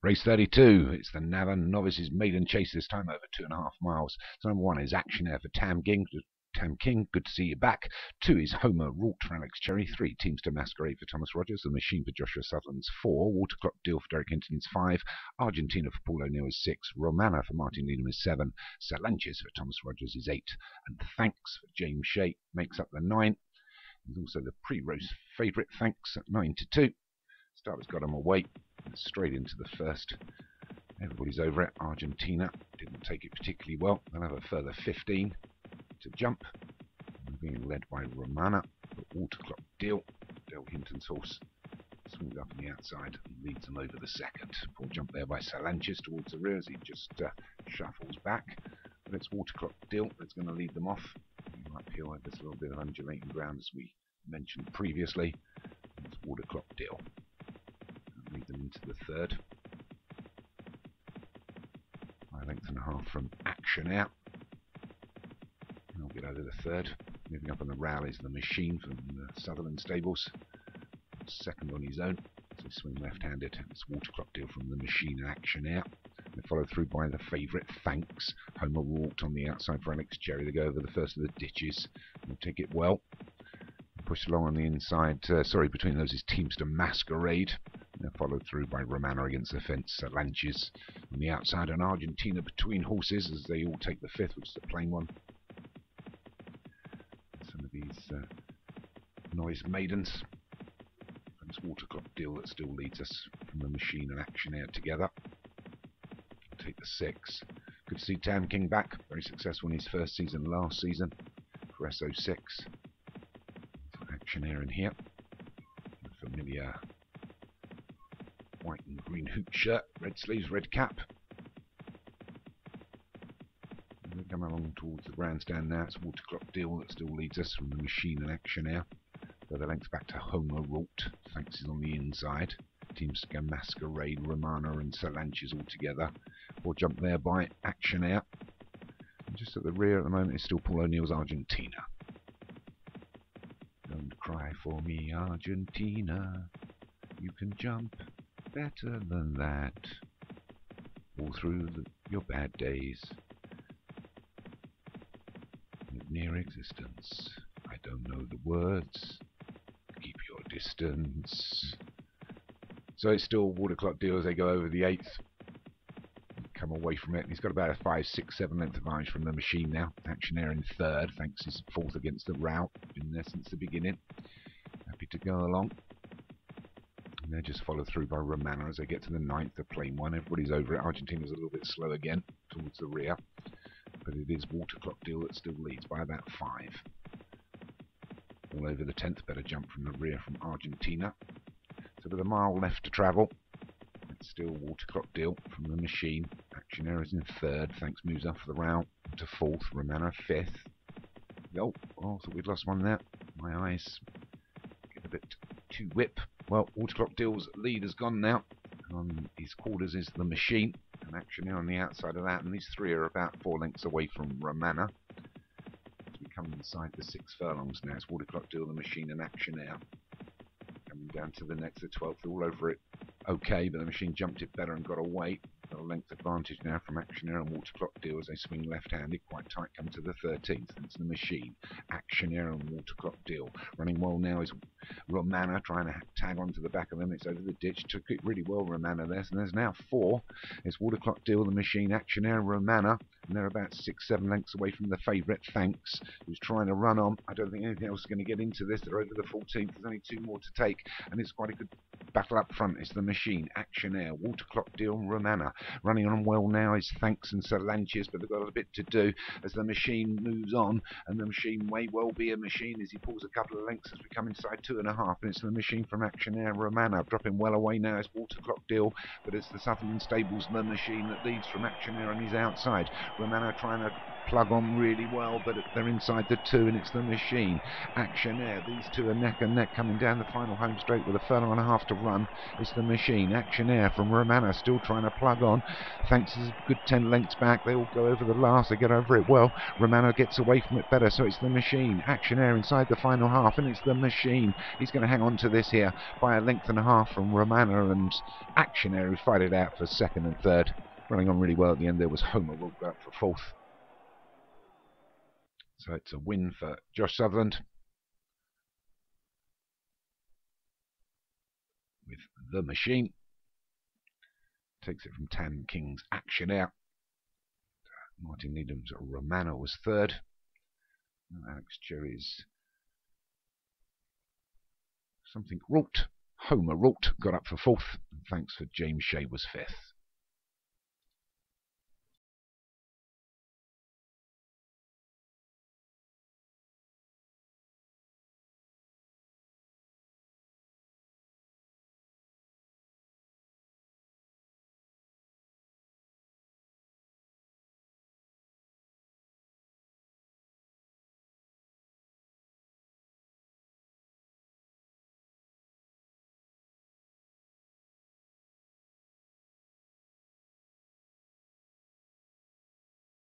Race 32, it's the Navan Novices Maiden Chase this time over two and a half miles. So number one is Action Air for Tam King. Tam King, good to see you back. Two is Homer Wrought for Alex Cherry. Three, Teams to Masquerade for Thomas Rogers. The Machine for Joshua Sutherland's four. Water Clock Deal for Derek Hinton is five. Argentina for Paul O'Neill is six. Romana for Martin Needham is seven. Salanches for Thomas Rogers is eight. And Thanks for James Shea makes up the nine. There's also the pre-race favourite Thanks at nine to two. Starter's got him away straight into the first. Everybody's over it. Argentina didn't take it particularly well. They'll have a further 15 to jump. Being led by Romana. But Water Clock Deal. Dale Hinton's horse swings up on the outside and leads them over the second. Poor jump there by Salanches towards the rear as he just uh, shuffles back. But it's Water Clock Deal that's going to lead them off. Uphill, there's a little bit of undulating ground as we mentioned previously. It's Water Clock Deal third. A length and a half from Action Air. And I'll get over the third. Moving up on the rail is the machine from the Sutherland stables. Second on his own. So swing left-handed. It's water clock deal from the machine Action Air. Followed through by the favourite Thanks. Homer Wrought on the outside for Alex Cherry. They go over the first of the ditches. They'll take it well. pushed along on the inside. Uh, sorry, between those is Teamster Masquerade. Followed through by Romana against the fence, Salanches on the outside, and Argentina between horses as they all take the fifth, which is the plain one. Some of these uh, noise maidens. And this water clock deal that still leads us from the machine and action air together. Take the six. Good to see Tam King back. Very successful in his first season last season for SO6. Action air in here. Familiar green hoop shirt, red sleeves, red cap. we come along towards the grandstand now. It's a water clock deal that still leads us from the machine in Action Air. Further length back to Homer Wrought. Thanks is on the inside. Teams go Masquerade, Romana and Salanches all together. Or jump there by Action Air. And just at the rear at the moment is still Paul O'Neill's Argentina. Don't cry for me, Argentina. You can jump better than that all through the, your bad days near existence. I don't know the words. Keep your distance. So it's still water clock deal as they go over the eighth. Come away from it. He's got about a five, six, seven length advantage from the machine now. Action Air in third, thanks his fourth against the route. Been there since the beginning. Happy to go along. They're just followed through by Romana as they get to the ninth, the plain one. Everybody's over it. Argentina's a little bit slow again towards the rear. But it is Water Clock Deal that still leads by about five. All over the tenth, better jump from the rear from Argentina. So with a mile left to travel, it's still Water Clock Deal from the machine. Action Air is in third. Thanks moves for the route to fourth. Romana fifth. Oh, oh, thought we'd lost one there. My eyes get a bit too whip. Well, Water Clock Deal's lead has gone now. On his quarters is the machine. And action on the outside of that. And these three are about four lengths away from Romana. We come inside the six furlongs now, it's Water Clock Deal, the machine, and Action Air. Coming down to the next, the 12th, all over it okay, but the machine jumped it better and got away length advantage now from Action Air and Water Clock Deal as they swing left-handed, quite tight, come to the 13th. It's the machine. Action Air and Water Clock Deal. Running well now is Romana trying to tag onto the back of them. It's over the ditch. Took it really well, Romana there. And there's now four. It's Water Clock Deal, the machine, Action Air, Romana. And they're about six, seven lengths away from the favourite, Thanks, who's trying to run on. I don't think anything else is going to get into this. They're over the 14th. There's only two more to take. And it's quite a good battle up front. It's the machine, Action Air, Water Clock Deal, Romana. Running on well now is Thanks and Salanches, but they've got a bit to do as the machine moves on. And the machine may well be a machine as he pulls a couple of lengths as we come inside two and a half. And it's the machine from Action Air, Romana. Dropping well away now is Water Clock Deal, but it's the Sutherland Stables, the machine that leads from Action Air and he's outside. Romana trying to plug on really well, but they're inside the two, and it's the machine. Action Air. These two are neck and neck coming down the final home straight with a furlong and a half to run. It's the machine. Action Air from Romana still trying to plug on. Thanks is a good 10 lengths back. They all go over the last. They get over it well. Romano gets away from it better, so it's the machine. Action Air inside the final half, and it's the machine. He's going to hang on to this here by a length and a half from Romano and Action Air, who fight it out for second and third. Running on really well at the end there was Homer up for fourth. So it's a win for Josh Sutherland. With the machine. Takes it from Tam King's Action Air. Martin Needham's Romano was third. Alex Cherry's something Ralt. Homer Ralt got up for fourth. And thanks for James Shea was fifth.